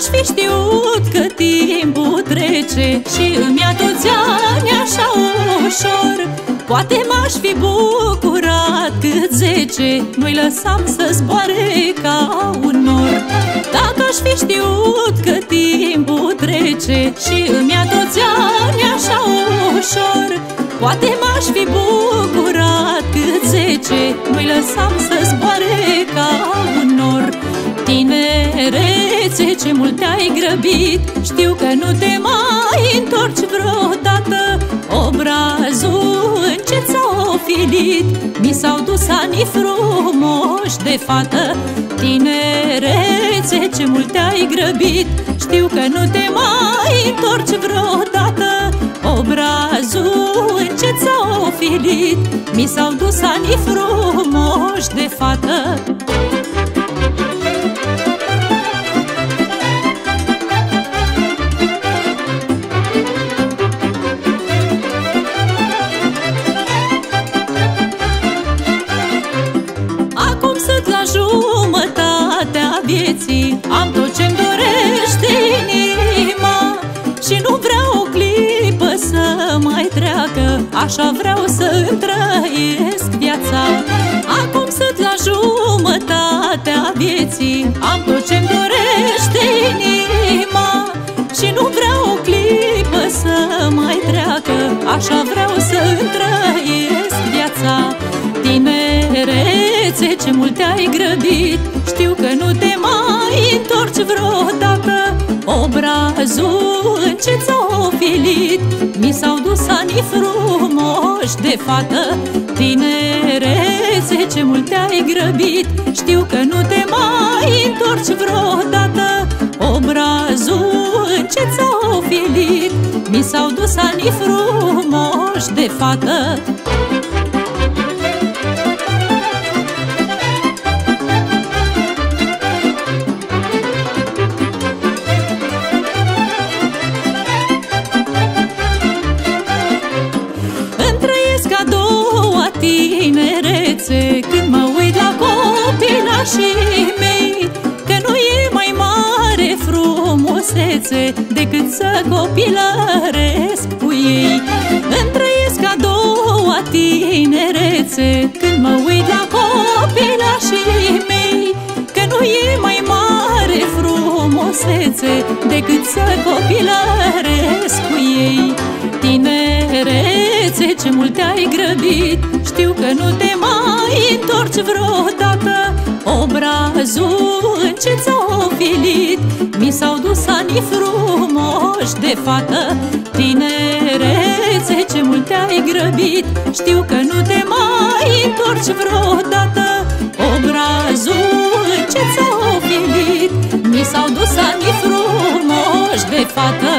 știut că timpul trece Și îmi ia toți ani așa ușor. Poate m-aș fi bucurat cât zece Nu-i lăsam să zboare ca un nor. Dacă aș fi știut că timpul trece Și îmi ia toți ani așa ușor. Poate m-aș fi bucurat cât zece Nu-i lăsam să zboare Tinerețe, ce mult te-ai grăbit. Știu că nu te mai întorci vreodată. Obrazul ce ți-au filit Mi s-au dus ani frumoși de fată. Tinerețe, ce mult te-ai grăbit. Știu că nu te mai întorci vreodată. Obrazul ce ți-au filit Mi s-au dus ani frumoși de fată vieții Am tot ce-mi dorește inima. Și nu vreau o clipă să mai treacă Așa vreau să îmi trăiesc viața. Acum sunt la jumătatea vieții Am tot ce-mi dorește inima. Și nu vreau o clipă să mai treacă Așa vreau să îmi trăiesc viața. Tinerețe, ce mult te-ai grăbit Știu că nu te Obrazul în ce ți-au filit Mi s-au dus ani frumoși de fată. Tinerețe, ce mult te-ai grăbit. Știu că nu te mai întorci vreodată. Obrazul în ce ți-au filit Mi s-au dus ani frumoși de fată tinerețe Când mă uit la copilașii mei Că nu e mai mare frumusețe Decât să copilăresc cu ei. Îmi trăiesc a doua tinerețe Când mă uit la copilașii mei Că nu e mai mare frumusețe Decât să copilăresc cu ei Tinerețe, ce mult te-ai grăbit. Știu că nu te mai întorci vreodată. Obrazul în ce ți-au filit Mi s-au dus ani frumoși de fată. Tinerețe, ce mult te-ai grăbit. Știu că nu te mai întorci vreodată. Obrazul în ce ți-au filit Mi s-au dus ani frumoși de fată